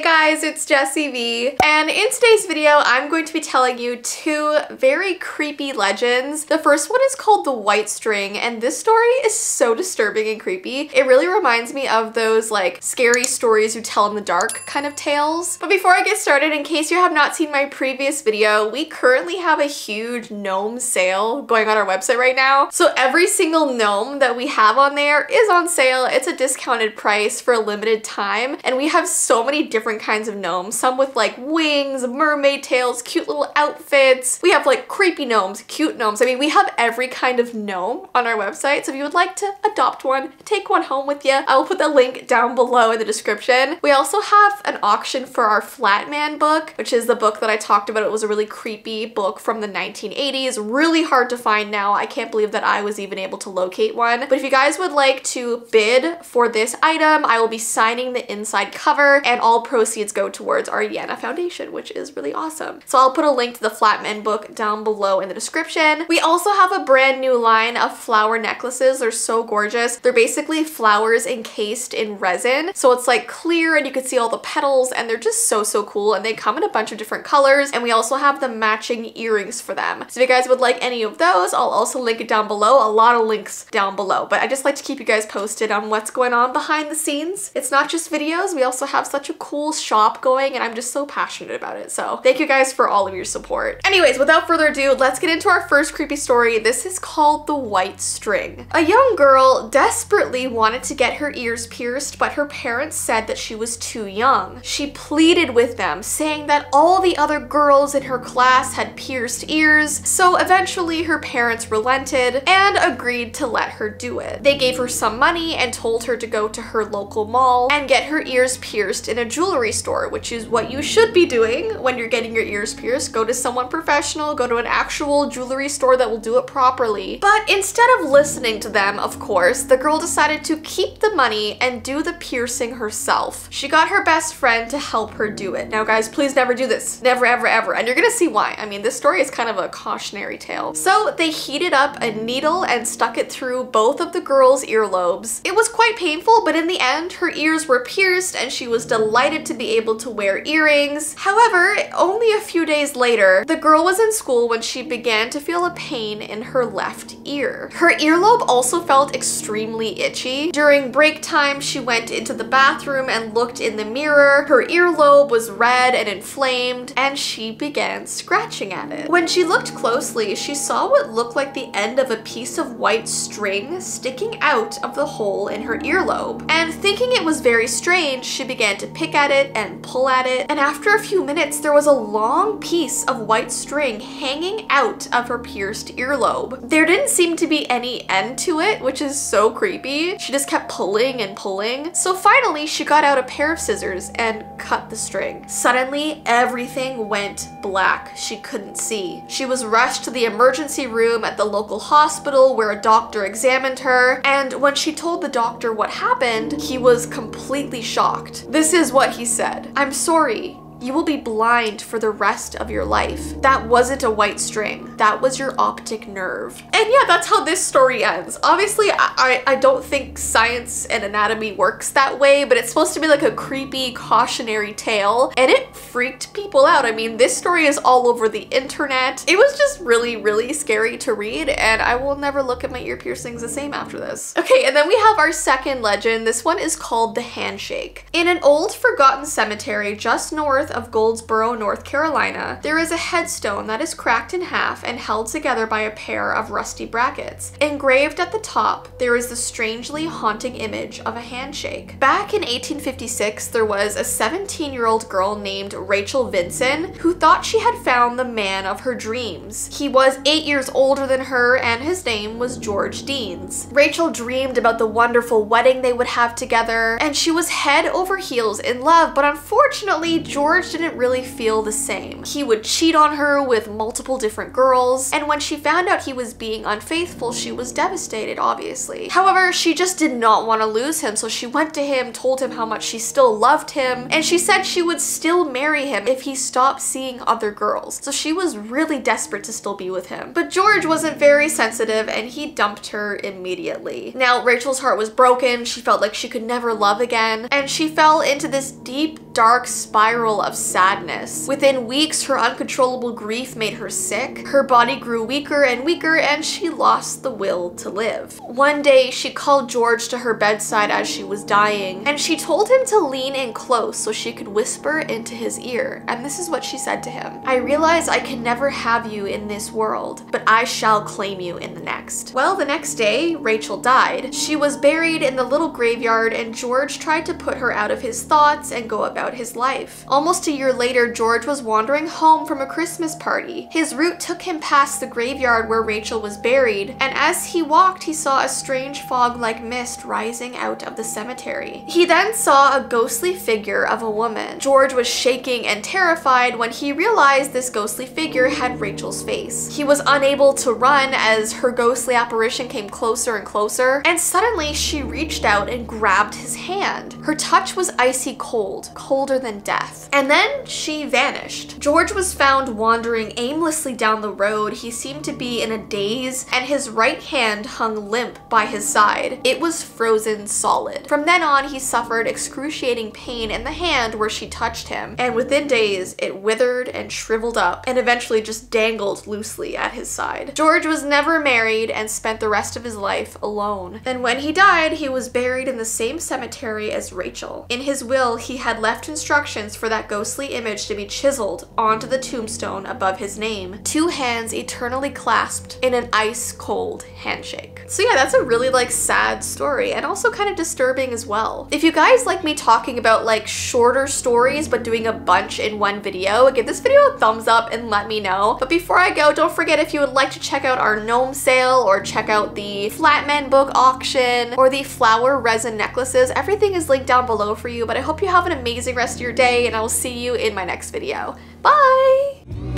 Hey guys, it's Jessii Vee, and in today's video, I'm going to be telling you two very creepy legends. The first one is called The White String, and this story is so disturbing and creepy. It really reminds me of those like scary stories you tell in the dark kind of tales. But before I get started, in case you have not seen my previous video, we currently have a huge gnome sale going on our website right now. So every single gnome that we have on there is on sale. It's a discounted price for a limited time, and we have so many different different kinds of gnomes. Some with like wings, mermaid tails, cute little outfits. We have like creepy gnomes, cute gnomes. I mean, we have every kind of gnome on our website. So if you would like to adopt one, take one home with you, I will put the link down below in the description. We also have an auction for our Flatman book, which is the book that I talked about. It was a really creepy book from the 1980s. Really hard to find now. I can't believe that I was even able to locate one. But if you guys would like to bid for this item, I will be signing the inside cover and all proceeds go towards our Yana Foundation, which is really awesome. So I'll put a link to the Flatman book down below in the description. We also have a brand new line of flower necklaces. They're so gorgeous. They're basically flowers encased in resin. So it's like clear and you can see all the petals and they're just so, so cool. And they come in a bunch of different colors. And we also have the matching earrings for them. So if you guys would like any of those, I'll also link it down below. A lot of links down below. But I just like to keep you guys posted on what's going on behind the scenes. It's not just videos. We also have such a cool cool shop going and I'm just so passionate about it. So thank you guys for all of your support. Anyways, without further ado, let's get into our first creepy story. This is called The White String. A young girl desperately wanted to get her ears pierced, but her parents said that she was too young. She pleaded with them, saying that all the other girls in her class had pierced ears, so eventually her parents relented and agreed to let her do it. They gave her some money and told her to go to her local mall and get her ears pierced in a jewelry jewelry store, which is what you should be doing when you're getting your ears pierced. Go to someone professional, go to an actual jewelry store that will do it properly. But instead of listening to them, of course, the girl decided to keep the money and do the piercing herself. She got her best friend to help her do it. Now guys, please never do this. Never, ever, ever. And you're gonna see why. I mean, this story is kind of a cautionary tale. So they heated up a needle and stuck it through both of the girl's earlobes. It was quite painful, but in the end, her ears were pierced and she was delighted to be able to wear earrings. However, only a few days later, the girl was in school when she began to feel a pain in her left ear. Her earlobe also felt extremely itchy. During break time, she went into the bathroom and looked in the mirror. Her earlobe was red and inflamed, and she began scratching at it. When she looked closely, she saw what looked like the end of a piece of white string sticking out of the hole in her earlobe. And thinking it was very strange, she began to pick at it and pull at it. And after a few minutes, there was a long piece of white string hanging out of her pierced earlobe. There didn't seem to be any end to it, which is so creepy. She just kept pulling and pulling. So finally, she got out a pair of scissors and cut the string. Suddenly, everything went black. She couldn't see. She was rushed to the emergency room at the local hospital where a doctor examined her. And when she told the doctor what happened, he was completely shocked. This is what he he said. I'm sorry you will be blind for the rest of your life. That wasn't a white string. That was your optic nerve. And yeah, that's how this story ends. Obviously, I, I don't think science and anatomy works that way, but it's supposed to be like a creepy cautionary tale, and it freaked people out. I mean, this story is all over the internet. It was just really, really scary to read, and I will never look at my ear piercings the same after this. Okay, and then we have our second legend. This one is called The Handshake. In an old forgotten cemetery just north north of Goldsboro, North Carolina, there is a headstone that is cracked in half and held together by a pair of rusty brackets. Engraved at the top, there is the strangely haunting image of a handshake. Back in 1856, there was a 17-year-old girl named Rachel Vinson who thought she had found the man of her dreams. He was eight years older than her and his name was George Deans. Rachel dreamed about the wonderful wedding they would have together and she was head over heels in love, but unfortunately, George George didn't really feel the same. He would cheat on her with multiple different girls, and when she found out he was being unfaithful, she was devastated, obviously. However, she just did not want to lose him, so she went to him, told him how much she still loved him, and she said she would still marry him if he stopped seeing other girls. So she was really desperate to still be with him. But George wasn't very sensitive and he dumped her immediately. Now, Rachel's heart was broken. She felt like she could never love again, and she fell into this deep dark spiral of sadness. Within weeks, her uncontrollable grief made her sick. Her body grew weaker and weaker and she lost the will to live. One day, she called George to her bedside as she was dying and she told him to lean in close so she could whisper into his ear. And this is what she said to him. I realize I can never have you in this world, but I shall claim you in the next. Well, the next day, Rachel died. She was buried in the little graveyard and George tried to put her out of his thoughts and go about his life. Almost a year later, George was wandering home from a Christmas party. His route took him past the graveyard where Rachel was buried, and as he walked, he saw a strange fog-like mist rising out of the cemetery. He then saw a ghostly figure of a woman. George was shaking and terrified when he realized this ghostly figure had Rachel's face. He was unable to run as her ghostly apparition came closer and closer, and suddenly she reached out and grabbed his hand. Her touch was icy cold, colder than death. And then she vanished. George was found wandering aimlessly down the road. He seemed to be in a daze, and his right hand hung limp by his side. It was frozen solid. From then on, he suffered excruciating pain in the hand where she touched him, and within days, it withered and shriveled up and eventually just dangled loosely at his side. George was never married and spent the rest of his life alone. And when he died, he was buried in the same cemetery as Rachel. In his will, he had left instructions for that ghostly image to be chiseled onto the tombstone above his name. Two hands eternally clasped in an ice cold handshake. So yeah, that's a really like sad story and also kind of disturbing as well. If you guys like me talking about like shorter stories but doing a bunch in one video, give this video a thumbs up and let me know. But before I go, don't forget if you would like to check out our gnome sale or check out the Flatman book auction or the flower resin necklaces, everything is linked down below for you. But I hope you have an amazing rest of your day and I will see you in my next video. Bye!